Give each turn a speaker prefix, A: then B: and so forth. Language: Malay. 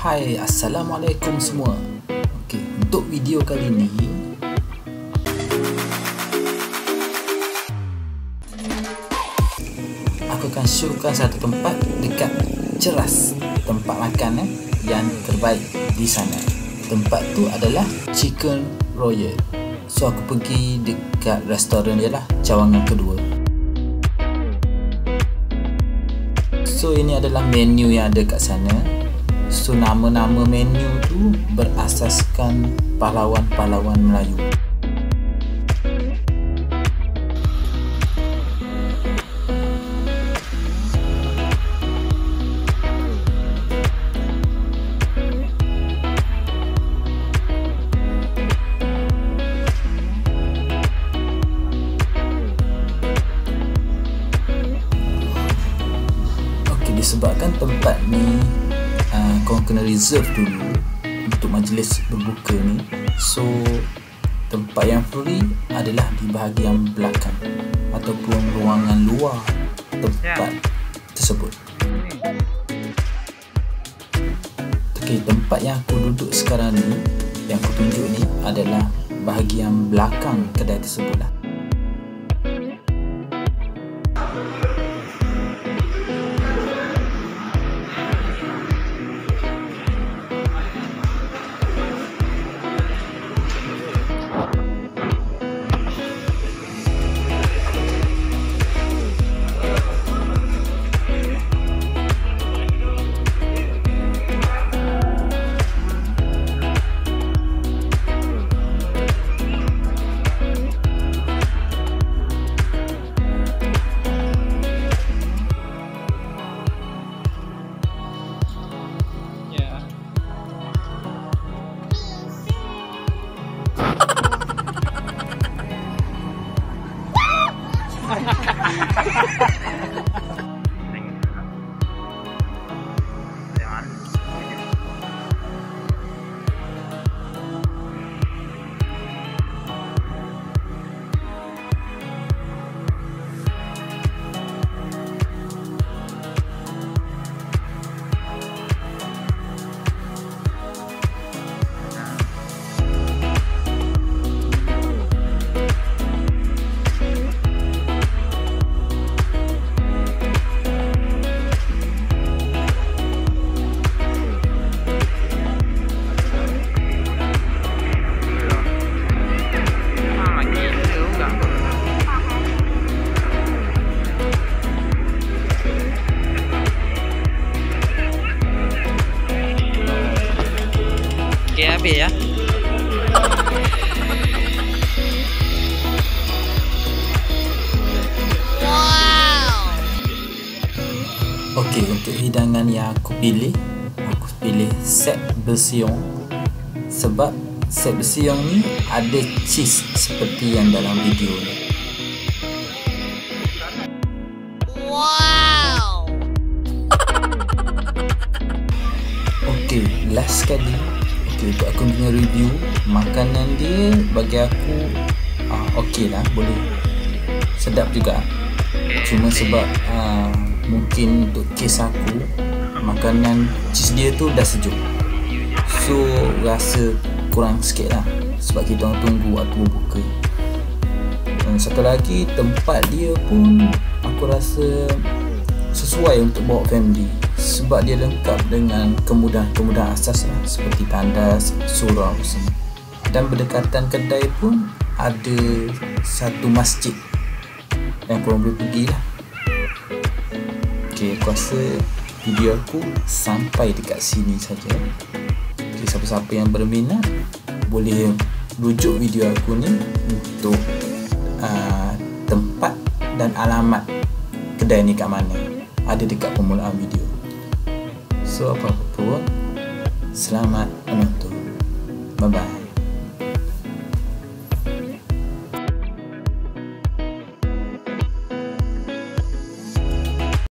A: Hai, Assalamualaikum semua. Okay, Untuk video kali ni Aku akan showkan satu tempat dekat Ceras. Tempat makan eh, yang terbaik di sana. Tempat tu adalah Chicken Royal. So aku pergi dekat restoran dia lah Cawangan kedua. So ini adalah menu yang ada kat sana So nama-nama menu tu berasaskan pahlawan-pahlawan Melayu. Disebabkan tempat ni uh, korang kena reserve dulu untuk majlis berbuka ni. So tempat yang free adalah di bahagian belakang ataupun ruangan luar tempat tersebut. Okay, tempat yang aku duduk sekarang ni yang aku tunjuk ni adalah bahagian belakang kedai tersebut lah
B: Okey, habis ya.
A: Okey, untuk hidangan yang aku pilih, aku pilih set bersiong sebab set bersiong ni ada cheese seperti yang dalam video ni. Okey, last sekali. Okey, untuk aku punya review, makanan dia bagi aku ah okey lah, boleh sedap juga. Cuma sebab uh, mungkin untuk kes aku makanan cheese dia tu dah sejuk. So rasa kurang sikit lah sebab kita orang tunggu waktu berbuka. Dan satu lagi tempat dia pun aku rasa sesuai untuk bawa family sebab dia lengkap dengan kemudahan-kemudahan asas lah seperti tandas, surau semua. Dan berdekatan kedai pun ada satu masjid yang korang boleh pergi lah. Ok aku rasa video aku sampai dekat sini saja. Ok siapa-siapa yang berminat boleh rujuk video aku ni untuk uh, tempat dan alamat kedai ni kat mana. Ada dekat permulaan video so apa-apa pun selamat menonton bye bye